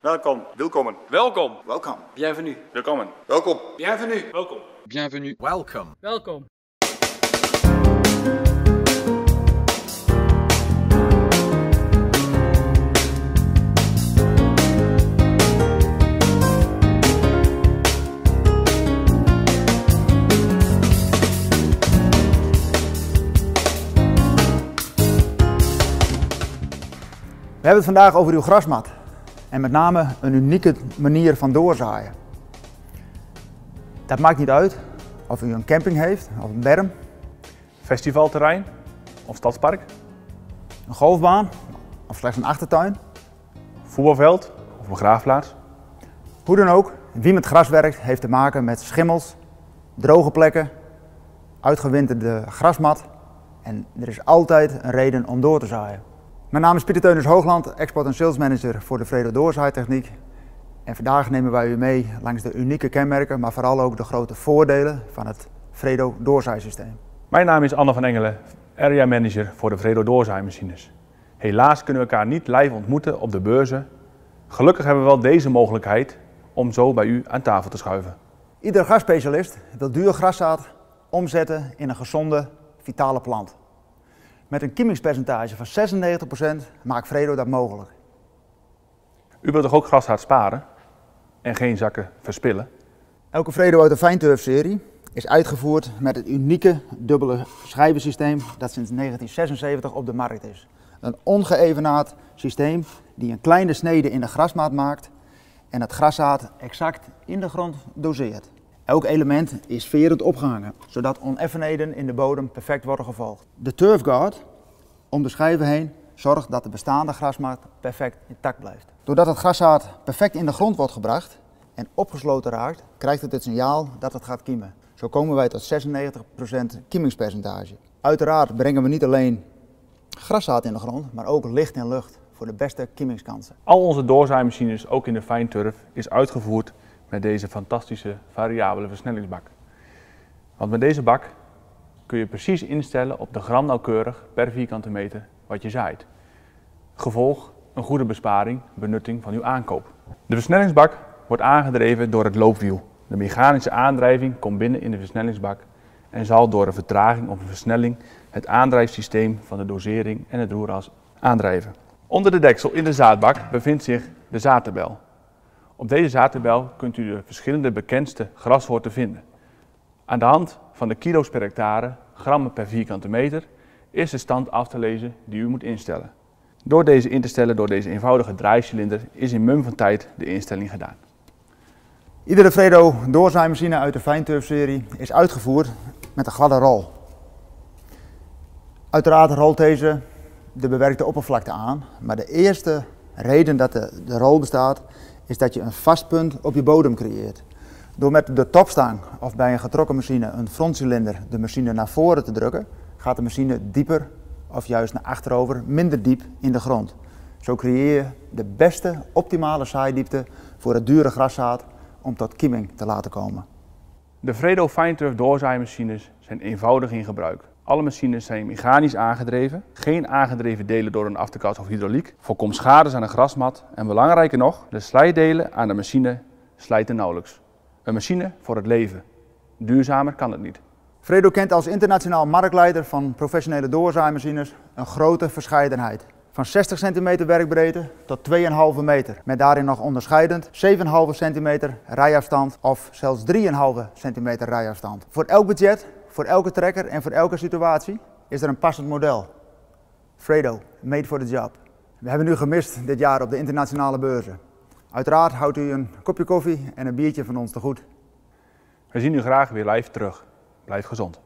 Welkom. Welkom. Welkom. Welkom. Bienvenue. Welkom. Welkom. Bienvenue. Welkom. Bienvenue. Welcome. Welkom. We hebben het vandaag over uw grasmat en met name een unieke manier van doorzaaien. Dat maakt niet uit of u een camping heeft of een berm, Festivalterrein of stadspark, een golfbaan of slechts een achtertuin. voetbalveld of begraafplaats. Hoe dan ook, wie met gras werkt heeft te maken met schimmels, droge plekken, uitgewinterde grasmat en er is altijd een reden om door te zaaien. Mijn naam is Pieter Teunus Hoogland, export en sales manager voor de Fredo Doorzaaitechniek. En vandaag nemen wij u mee langs de unieke kenmerken, maar vooral ook de grote voordelen van het Fredo doorzaaisysteem. Mijn naam is Anne van Engelen, area manager voor de Vredo doorzaaimachines. Helaas kunnen we elkaar niet live ontmoeten op de beurzen. Gelukkig hebben we wel deze mogelijkheid om zo bij u aan tafel te schuiven. Ieder grasspecialist wil duur graszaad omzetten in een gezonde, vitale plant. Met een kiemingspercentage van 96% maakt Fredo dat mogelijk. U wilt toch ook graszaad sparen en geen zakken verspillen? Elke Fredo uit de Fijnturf-serie is uitgevoerd met het unieke dubbele schijvensysteem dat sinds 1976 op de markt is. Een ongeëvenaard systeem die een kleine snede in de grasmaat maakt en het graszaad exact in de grond doseert. Elk element is verend opgehangen, zodat oneffenheden in de bodem perfect worden gevolgd. De turfguard om de schijven heen zorgt dat de bestaande grasmaat perfect intact blijft. Doordat het graszaad perfect in de grond wordt gebracht en opgesloten raakt, krijgt het het signaal dat het gaat kiemen. Zo komen wij tot 96% kiemingspercentage. Uiteraard brengen we niet alleen graszaad in de grond, maar ook licht en lucht voor de beste kiemingskansen. Al onze doorzaaimachines, ook in de fijnturf, is uitgevoerd met deze fantastische variabele versnellingsbak. Want met deze bak kun je precies instellen op de gram nauwkeurig per vierkante meter wat je zaait. Gevolg een goede besparing, benutting van uw aankoop. De versnellingsbak wordt aangedreven door het loopwiel. De mechanische aandrijving komt binnen in de versnellingsbak en zal door een vertraging of versnelling het aandrijfsysteem van de dosering en het roeras aandrijven. Onder de deksel in de zaadbak bevindt zich de zaadtabel. Op deze zaadtabel kunt u de verschillende bekendste grassoorten vinden. Aan de hand van de kilo's per hectare, grammen per vierkante meter, is de stand af te lezen die u moet instellen. Door deze in te stellen door deze eenvoudige draaicilinder is in mum van tijd de instelling gedaan. Iedere Fredo doorzaaimachine uit de Fijnturf-serie is uitgevoerd met een gladde rol. Uiteraard rolt deze de bewerkte oppervlakte aan, maar de eerste reden dat de, de rol bestaat is dat je een vast punt op je bodem creëert. Door met de topstang of bij een getrokken machine een frontcilinder de machine naar voren te drukken, gaat de machine dieper of juist naar achterover minder diep in de grond. Zo creëer je de beste optimale zaaidiepte voor het dure graszaad om tot kieming te laten komen. De Fredo Fijnturf doorzaaimachines zijn eenvoudig in gebruik. Alle machines zijn mechanisch aangedreven, geen aangedreven delen door een afterkas of hydrauliek, voorkomt schades aan de grasmat en belangrijker nog, de slijdelen aan de machine slijten nauwelijks. Een machine voor het leven. Duurzamer kan het niet. Fredo kent als internationaal marktleider van professionele doorzaaimachines een grote verscheidenheid. Van 60 cm werkbreedte tot 2,5 meter. Met daarin nog onderscheidend 7,5 cm rijafstand of zelfs 3,5 cm rijafstand. Voor elk budget, voor elke trekker en voor elke situatie is er een passend model. Fredo, made for the job. We hebben u gemist dit jaar op de internationale beurzen. Uiteraard houdt u een kopje koffie en een biertje van ons te goed. We zien u graag weer live terug. Blijf gezond.